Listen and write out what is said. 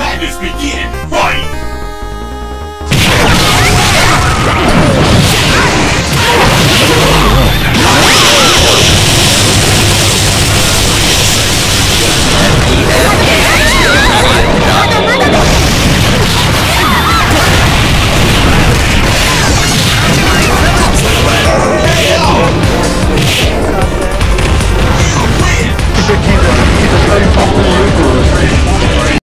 madness begin Fight.